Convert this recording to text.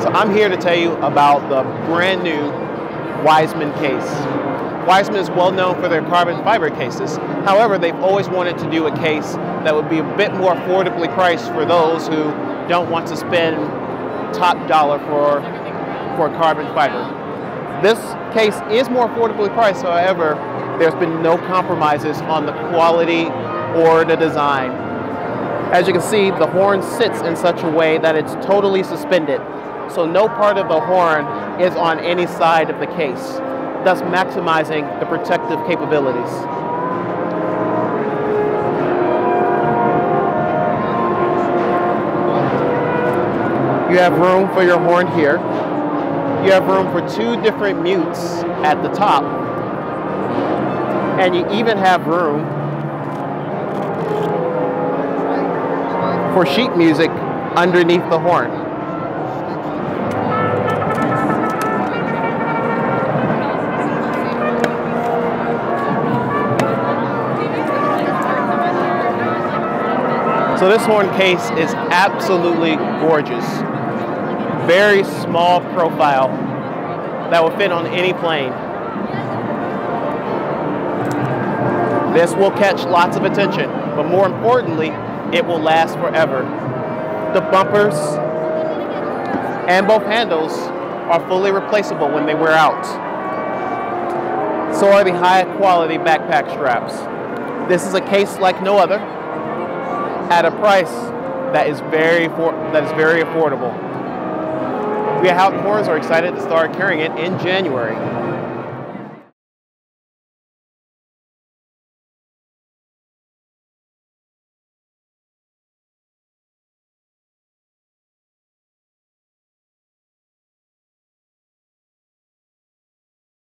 So I'm here to tell you about the brand new Wiseman case. Wiseman is well known for their carbon fiber cases. However, they've always wanted to do a case that would be a bit more affordably priced for those who don't want to spend top dollar for, for carbon fiber. This case is more affordably priced, however, there's been no compromises on the quality or the design. As you can see, the horn sits in such a way that it's totally suspended. So no part of the horn is on any side of the case, thus maximizing the protective capabilities. You have room for your horn here. You have room for two different mutes at the top. And you even have room for sheet music underneath the horn. So this horn case is absolutely gorgeous. Very small profile that will fit on any plane. This will catch lots of attention, but more importantly, it will last forever. The bumpers and both handles are fully replaceable when they wear out. So are the high quality backpack straps. This is a case like no other at a price that is very that is very affordable. We at Houghton are excited to start carrying it in January.